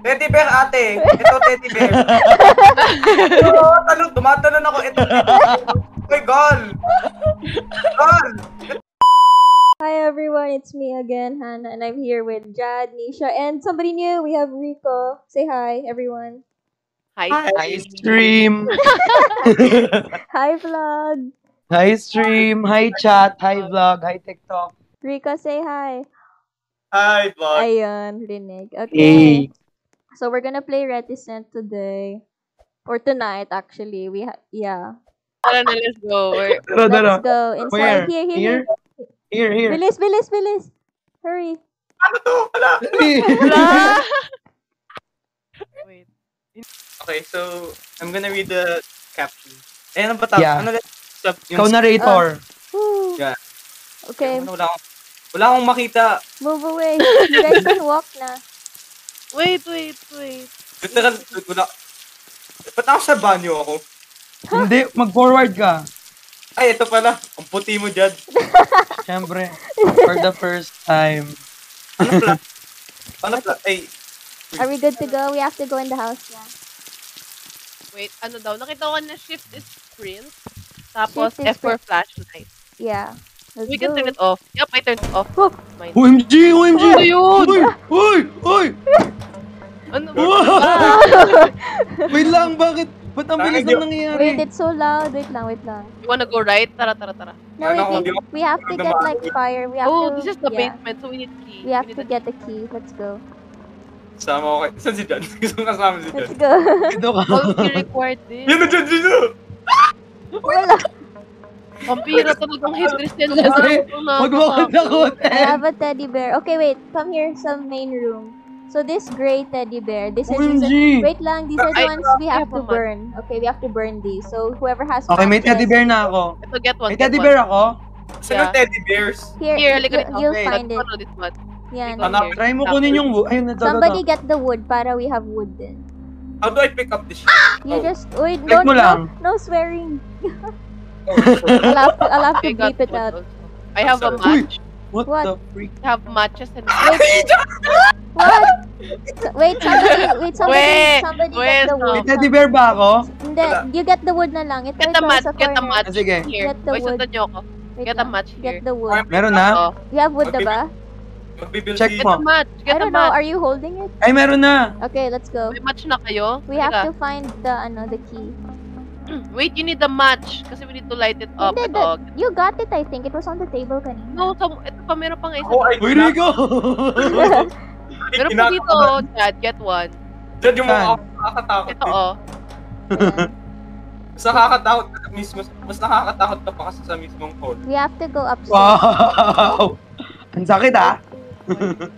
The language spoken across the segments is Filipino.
Teddy bear, ate. Ito, teddy bear. Oo, talon, tumatalon ako. Ito, teddy bear. Oh my God. God. Hi everyone, it's me again, Hannah, and I'm here with Jad, Nisha, and somebody new. We have Rico. Say hi, everyone. Hi. Hi, stream. Hi, vlog. Hi, stream. Hi, chat. Hi, vlog. Hi, TikTok. Rico, say hi. Hi, vlog. Ayun, rinig. Okay. Hey. So we're gonna play Reticent today. Or tonight, actually. We ha- yeah. Tara na, let's go. We're, Tara, tara. Let's go inside. Where? Here, here, Here? Here, here. Bilis, bilis, bilis. Hurry. Ano to? Wala. Wala! Wait. Okay, so, I'm gonna read the caption. Eh, ano ba tawag? Yeah. Ano ulit? Sub, Ikaw narrator. Woo. Yeah. Okay, Ano, wala akong, wala akong makita. move away. You guys can walk na. Wait, wait, wait. Literal, wala. Ba't ako sa banyo ako? Hindi, mag-forward ka. Ay, ito pala. Ang puti mo, Jad. Siyempre. For the first time. Ano pala? Ano pala? Ay, Are we good to go? We have to go in the house now. Wait, ano daw? Nakita ko na shift is sprint. Tapos Shift is F for flashlight. Yeah. Let's We go. can turn it off. Yup, I turned it off. Oh. Mine. OMG! OMG! Ano yun? Uy! Uy! Uy! Ano ba? Wait lang, bakit? Ba't ang bilis nang nangyayari? Wait, it's so loud. Wait lang, wait lang. You wanna go right? Tara, tara, tara. No, Ano, wait. We have to get like fire. We have Oh, to. this is the yeah. basement, so we need key. We have need to get the key. Let's go. sama ko kay... Saan si Jad? Gusto mo kasama si Jad. Let's go. Dito ka. All key required din. Yan na, Jad, dito! Wala. Vampira talagang Christian Sorry, Huwag mo ko I takutin. have a teddy bear. Okay, wait. Come here, some main room. So this gray teddy bear. This is these are- OMG! Wait lang. These are the I- ones we I have to burn. Okay, we have to burn these. So whoever has. Okay, may teddy bear na ako. Ito, get one. May get teddy one. bear ako? Saan Yeah. teddy bears? Here, Here, you, you'll Okay, find it. This one. Yan. Hanap. Try mo kunin yung wood. Ayun, ito, Somebody get the wood para we have wood then. How do I pick up this shit? You Oh. just wait. Lang. no, no swearing. Oh, I'll have to, I'll have to I bleep it out. I have a match. What, What? the freak? I have matches and What? So- wait, somebody, wait, somebody, Wait, somebody wait, get the wood. May teddy bear ba ako? Hindi, you get the wood na lang. Ito Get the match, get the match Ah, sige. here. Get the wood. sundan niyo ako. Wait Get a lang. match Get here. the wood. Meron na? Oh, You have wood na ba? Magbibuild Check dito. get a match. I Get a don't know. match. Are you holding it? Ay, meron na. Okay, let's go. May match na kayo? We have to find the ano the key. Wait, you need the match. Kasi we need to light it up. Hindi, the- you got it, I think. It was on the table kanina. No, so, ito pa, meron pang isa. Ako ay Uy, Rico! Meron pa dito, Chad. Get one. Jad, yung mga nakakatakot. Ito, eh. oh. Mas nakakatakot ka mismo. Mas nakakatakot ka pa kasi sa mismong hall. We have to go upstairs. wow! Ang sakit ah.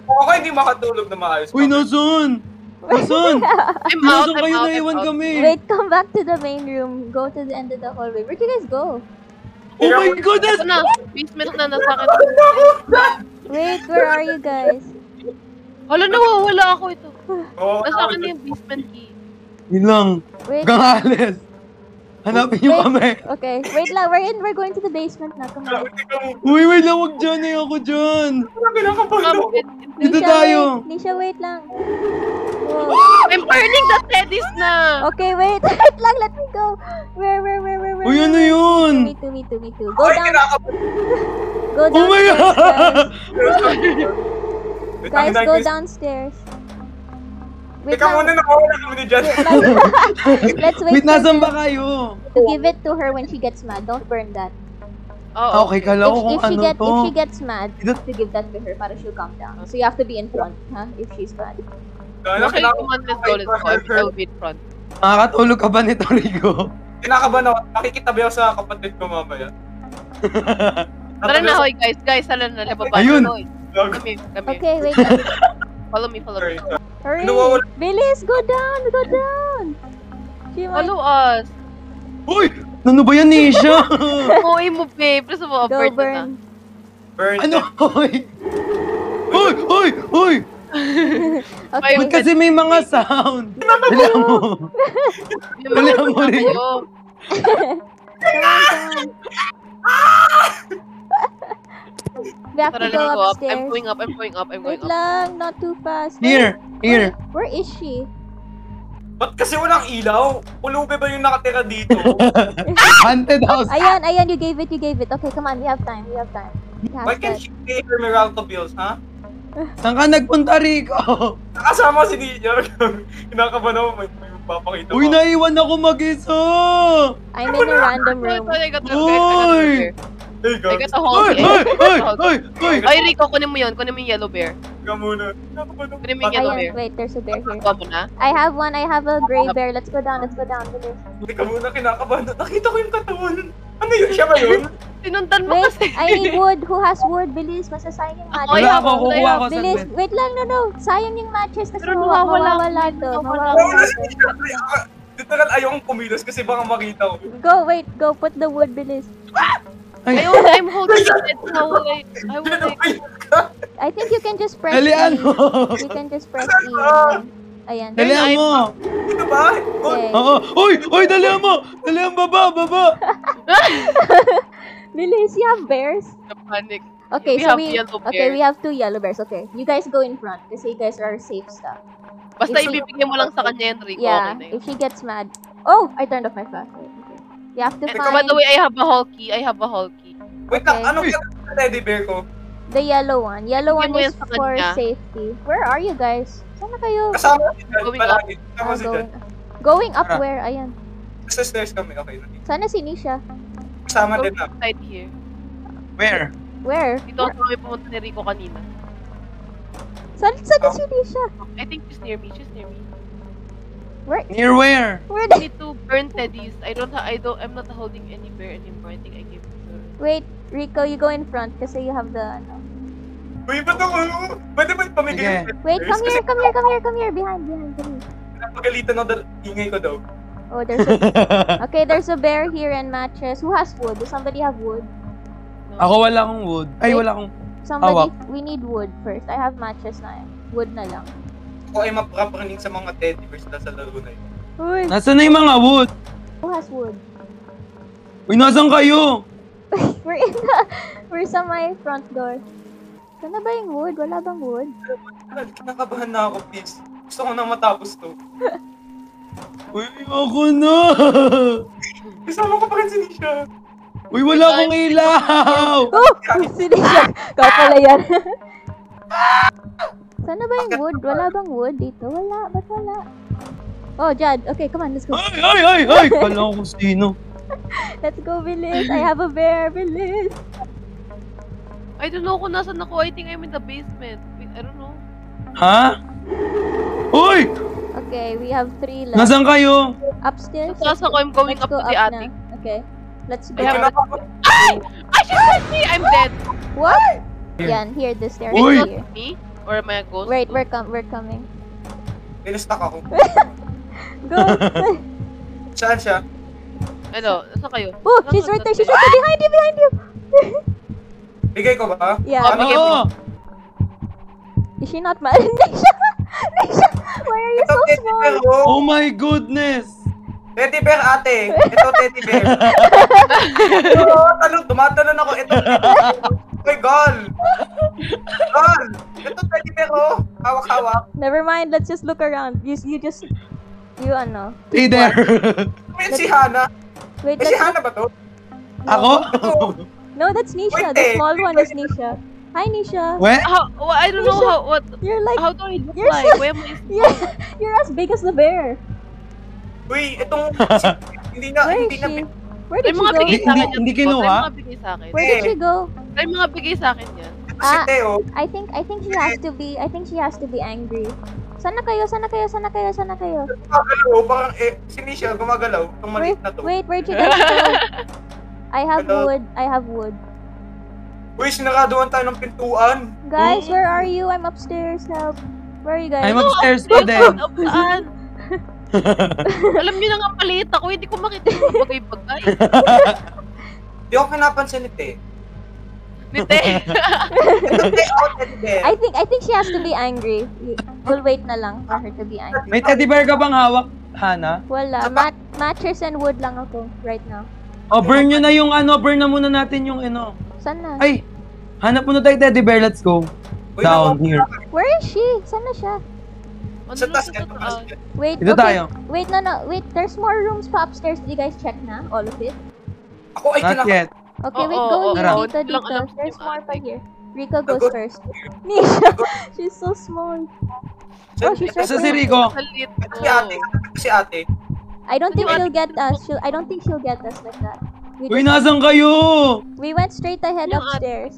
Ako hindi makatulog na maayos. Uy, nasun? Nasun? I'm out, Nasun I'm kayo out, na I'm iwan out. kami? Wait, come back to the main room. Go to the end of the hallway. Where do you guys go? Oh my goodness! Ito na. Basement na nasa akin. Wait, where are you guys? Hala, nawawala ako ito. Oo, Nasa akin yung basement key. Yun lang. Wait, Gangales. Hanapin niyo Wait. kami. okay. Wait lang, we're in. We're going to the basement na. Come on. Ka. Uy, wait lang. Huwag dyan. Ay, ako dyan. Na kapag Ma'am, it- Dito Nisha, tayo. Wait. Nisha, wait lang. I'm burning the teddies na! Okay, wait. Wait lang, let me go. Where, where, where, where, where? Uy, ano yun? Me too, me too, me too. Go Ay, down, go Oh my God! Guys. Go downstairs. Wait Teka muna, nakawala kami ni lang. Let's wait Wait, nasan ba kayo? to give it to her when she gets mad. Don't burn that. Oo. Okay, kala ko kung if ano get to. if she gets mad, you have to give that to her para she'll calm down. So you have to be in front, huh? If she's mad. Ano, Okay, on, let's go, let's go. I'm I'll be in front. Makakatulog ka ba nito, Rico? Kinakabahan ako. Makikita ba ako sa kapatid ko mamaya? Tara na, hoy, guys. Guys, tara na, lababa Ayun. Come here, come here. Okay, wait. Follow me, follow Sorry. me. Hurry. Bilis, go down, go down. She might Follow us. Uy! Ano ba yan, Nisha? Uy mo, babe. Gusto mo, burn na. burn. Burn. ano? Uy! Uy! Uy! Uy! Okay. Ba't kasi may mga sound? Dali mo. Wala mo rin. We have Tara, to go go up. I'm going up, I'm going up, I'm going Wait up. lang, not too fast. Here, here. Where is she? Ba't kasi walang ilaw? Pulubi ba yung nakatira dito? Haunted house. Ayan, ayan, you gave it, you gave it. Okay, come on, we have time, we have time. Why can't she pay her Meralco bills, ha? Saan ka nagpunta, Rico? Nakasama si Nia. Kinakabahan ako, may, may papakita Uy, ko. naiwan ako mag-isa! I'm in a random room. The, I got the Uy! bear. Hey, I got the ay, ay, ay, ay! Ay, Rico, kunin mo yun. Kunin mo yung yellow bear. Ka muna. Kunin mo yung yellow bear. Wait, there's a bear here. Kuha mo na. I have one, I have a gray bear. Let's go down, let's go down. Hindi ka muna kinakabahan. Nakita ko yung katawan. Ano yun? Siya ba yun? Sinundan mo Wait, kasi. I need wood. Who has wood? Bilis, masasayang yung Ako, matches. Wala ako, kukuha ko Bilis, saglit. wait lang, no, no. Sayang yung matches kasi Pero mawawala to. Mawawala to. Ay, Dito lang ayokong kumilos kasi baka makita ko. Go, wait, go. Put the wood, bilis. Ay, Ayun, I'm holding it. Nawala. I will like... I think you can just press dalian E. mo! You can just press E. Ayan. Dalian mo! Dito ba? Oh, Okay. Oo! Uy! Uy! Dalian mo! Dalian baba! Baba! Bilis, you have bears? The panic. Okay, We so have we yellow okay, we have two yellow bears. Okay, you guys go in front kasi you guys are safe stuff. Basta If she- ibibigay mo lang sa kanya yan, Rico. Yeah, Okay if she gets mad. Oh, I turned off my flashlight. Okay. You have to And find by the way, I have a Hulky. I have a Hulky. Wait Okay. gagawin sa teddy bear ko? the yellow one. Yellow one is for kanya. safety. Where are you guys? Saan na kayo? Kasama si Dad Going palagi. Kasama Ah, si going, going up Tara. where? Ayan. Sa stairs kami, okay. Sana si Nisha. Kasama Go din na. inside here. Where? Where? Dito ako kami pumunta ni Rico kanina. Saan, saan na si Nisha? I think she's near me. She's near me. Where? Near where? Where I the... need to burn teddies. I don't I don't I'm not holding any bear anymore. I think I gave it to her. Wait, Rico, you go in front kasi you have the... Ano. Uy, ba't ako? Pwede ba pamigay Wait, come here, come here, come here, come here. Behind, behind, behind. napagalitan ako dahil ingay ko daw. Oh, there's a... Okay, there's a bear here and matches. Who has wood? Does somebody have wood? No. Ako wala akong wood. Ay, wala akong... Somebody, Hawak. we need wood first. I have matches na eh. Wood na lang. Ako ay maprapraning sa mga teddy bears na sa laro na yun. Uy, Nasaan na yung mga wood? who has wood? Uy, nasan kayo? We're in the... We're sa my front door. Saan na ba yung wood? Wala bang wood? Ah, Kinakabahan na ako, please. Gusto ko na matapos to. Uy, ako na! Kasama ko pa rin si Nisha. Uy, wala akong ilaw! Oh! Sino siya? Kau pala yan. Saan na ba yung wood? Wala bang wood dito? Wala. Ba't wala? Oh, Jad. Okay, come on. Let's go. Ay, ay, ay, ay! Kala ko sino. Let's go, Bilis. I have a bear, Bilis. I don't know kung nasan ako. I think I'm in the basement. I don't know. Ha? Uy! Okay, we have three left. Nasaan kayo? Upstairs? Sa taas ako, I'm going Let's up go to the up attic. na. Okay. Let's go. Ay. Ay! Ay, me! I'm dead. What? Yan, here, the stairs Uy! here. Me? Or am I a ghost? Wait, we're com we're coming. Pinustock ako. Go! Saan siya? Ano? Saan kayo? oh, she's right there. She's right there. Behind you, behind you. Bigay ko ba? yeah. Oh, bigay mo. Is she not mad? Nisha! Nisha! Why are you Ito, so teddy bear, small? oh. Oh my goodness! Teddy bear, ate. Ito, teddy bear. Oo, talong, tumatalon ako. Ito, teddy bear. Uy, gol. Gol. Ito, teddy bear, oh. Hawak-hawak. Never mind. Let's just look around. You, you just... You ano? Stay there! Wait, si Hana. Wait, Eh, si let's Hana ba to? Ako? No, that's Nisha. Wait, The eh. small one is Nisha. Hi, Nisha. We? How, well, I don't know how, what, You're like... how do I look You're like? so- Where am I? You're, you're as big as the bear. Uy, itong... hindi na, Where is hindi na... Where May did she mga go? bigay sa akin Hindi- kinuha? May mga bigay sa akin. Where did she go? May mga bigay sa akin yan. Ah. I think I think she has to be I think she has to be angry. Sana kayo, sana kayo, sana kayo, sana kayo. Gumagalaw, parang eh, si Nisha gumagalaw. Itong Wait, maliit na to. wait, where'd you guys go? I have Hello? wood. I have wood. Uy, sinaraduan tayo ng pintuan. Guys, where are you? I'm upstairs. Help. Where are you guys? I'm upstairs pa din. Saan? Alam niyo na nga maliit ako, hindi ko makita yung bagay-bagay. Di ako pinapansin ni Te. Nite. Ito, Te, oh, teddy bear. I think I think she has to be angry. We'll wait na lang for her to be angry. May teddy bear ka bang hawak, Hana? Wala. Mat mattress and wood lang ako right now. O, burn nyo na yung ano, burn na muna natin yung ano. Saan na? Ay! Hanap mo na tayo teddy bear, let's go. Uy, Down naku- here. Where is she? Saan na siya? Ano Sa taas, taas? taas. Wait, Dito okay. tayo. Wait, no, no. Wait, there's more rooms pa upstairs. Did you guys check na? All of it? Ako ay Not kinaka... yet. Okay, Oo, wait, oo, go oo. here. Tara. Dito, dito. alam There's yung more pa here. Rico goes first. Nisha, she's so small. Oh, she's Sa right si there. Rico. Si ate. Si ate. I don't think she'll get us. She'll, I don't think she'll get us like that. We, Uy, just- nasan kayo? we went straight ahead Yung ate. upstairs.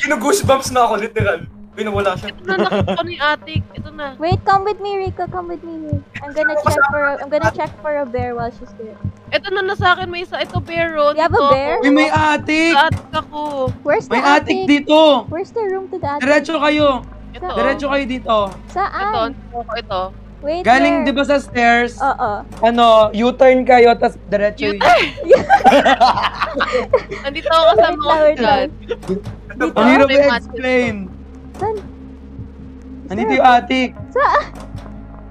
Kinu-goosebumps na ako, literal. Uy, nawala siya. Ito na nakita ko ni ate. Ito na. Wait, come with me, Rico. Come with me. I'm gonna check for. A, I'm gonna check for a bear while she's there. Ito na na sa akin. May isa. Ito bear. oh. You have a Dito bear? Uy, may atik! Sa atik ako. Where's the May atik dito! Where's the room to the attic? Diretso kayo! Ito. Diretso kayo dito. Ito. Saan? Ito. Ito. Wait, Galing, di ba sa stairs? Oo. Ano, U-turn kayo, tas diretso You- yun. Nandito ako sa Wait mga lang, wait lang. Ito Ang hirap May i-explain. Saan? Nandito yung attic. Saan?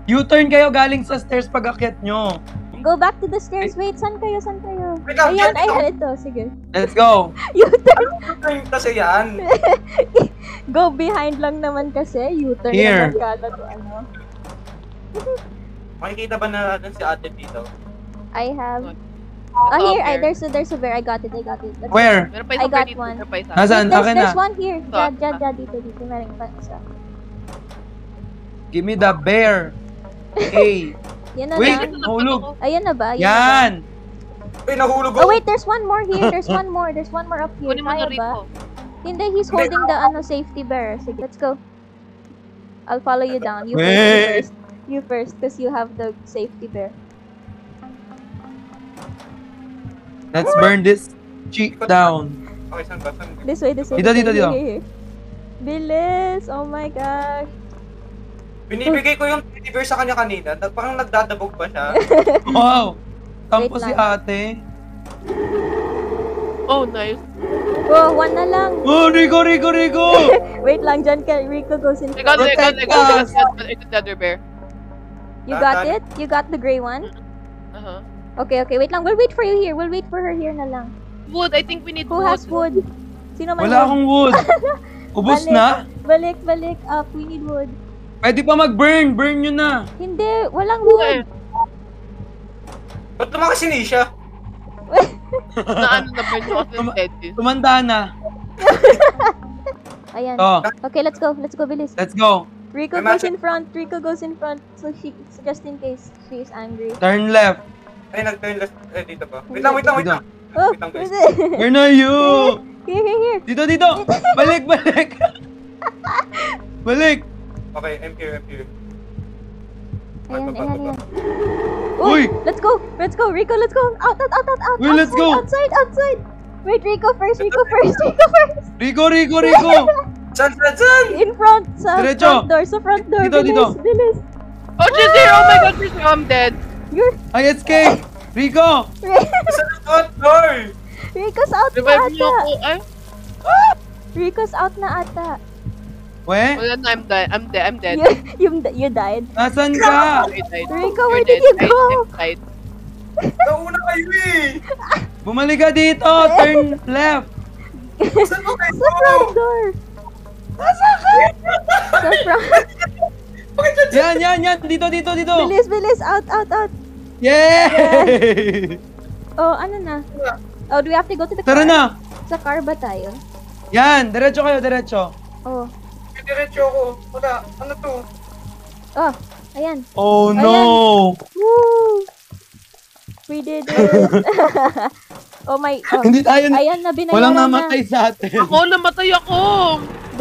U-turn kayo galing sa stairs pag akyat nyo. Go back to the stairs. Wait, saan kayo? Saan kayo? Wait lang, Ayan, dyan. ayan, ito. Sige. Let's go. U-turn. Ito kasi yan. Go behind lang naman kasi. U-turn Here. naman kada to ano. Makikita ba na natin si ate dito? I have... Ito, Ah, here. I, there's a, there's a bear. I got it. I got it. Let's Where? Meron pa I got dito. one. Meron pa isa. Nasaan? There's, Akin there's na. one here. Dad, dad, dad, dito, dito. Meron pa isa. Give me the bear. Hey. Yan na Wait. lang. Hulog. Ayan na ba? Ayan na ba? Yan. Uy, nahulog Oh ako. wait, there's one more here. There's one more. There's one more up here. Kunin mo Kaya na ba? rito. Hindi, he's holding the ano safety bear. Sige, let's go. I'll follow you down. You Wait. first. You first, because you have the safety bear. Let's burn this cheek down. Okay, saan ba? Saan ba? This way, this way. Dito, this dito, way. dito. Bilis! Oh my gosh. Binibigay ko yung teddy bear sa kanya kanina. Nag- Parang nagdadabog pa siya. Wow. Tampo Wait si lang. ate. Oh, nice. Oh, one na lang. Oh, Rico, Rico, Rico! Wait lang, dyan ka. Rico goes in I got it, I got it, I got it. Protect I got it. I got the other bear. You got it? You got the gray one? Uh-huh. Okay, okay. Wait lang. We'll wait for you here. We'll wait for her here na lang. Wood, I think we need Who wood. has wood? Sino may Wala wood? akong wood. Ubus Balik. na? Balik, balik. Up. We need wood. Pwede pa mag-burn. Burn nyo na. Hindi. Walang wood. Ba't lumakas si Nisha? Na ano na burn yung Tuma- dead. Tumanda na. Ayan. Oh, Okay, let's go. Let's go, bilis. let's go. Rico May goes in front. Rico goes in front. So she, so just in case she's angry. Turn left. Ay, nag-turn left. Eh, dito ba? Wait lang, wait lang, wait Dito. lang. Oh, Wait lang, guys. here, Where are you? here, here. Dito, dito. Balik, balik. Balik. Okay, I'm here, I'm here. Ayan, ayan, ayan. Uy! Let's go. Let's go. Rico, let's go. Out, out, out, out, out. Uy, let's outside, go. Outside, outside. Wait, Rico first. Rico first. Rico first. Rico, Rico, Rico. Saan, saan, saan? In front. Sa Diretso. front door. Sa front door. Dito, bilis, dito. bilis. Oh, she's here! Oh my god, she's here! I'm dead. You're... I escape. Rico. Sa front door! Rico's out na Revive niyo ata. ako. Ay, Rico's out na ata. We? wala na, I'm dead. I'm dead. I'm dead. You, you, you died. Nasaan ka? You died. Rico, You're where did dead. you I- go? I died. Nauna kayo eh! Bumalik ka dito. Turn left. Saan ba kayo? Sa front door. Bakit dyan? Yan, yan, yan. Dito, dito, dito. Bilis, bilis. Out, out, out. Yay! Oh, ano na? Oh, do we have to go to the Tara car? na. Sa car ba tayo? Yan, diretso kayo, diretso. Oh. Diretso ako. Wala. Ano to? Oh, ayan. Oh Ayan. no! Woo! We did it. oh my, oh. Hindi tayo, Ayan na, binayaran walang na. namatay sa atin. Ako, namatay ako!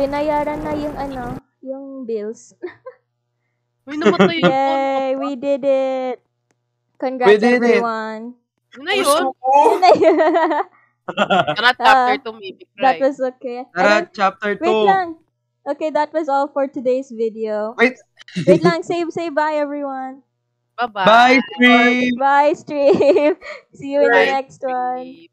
Binayaran na yung ano, yung bills. May namatay ako. Yay, we did it. Congrats We did it. everyone. Yun na yun. Gusto ko. Tara, chapter 2 maybe. that was okay. Tara, Ayun, chapter 2. wait lang. Okay, that was all for today's video. Wait. Wait lang, say, say bye everyone. Bye-bye. Bye, stream! Bye, stream. See you in the Bye, next one.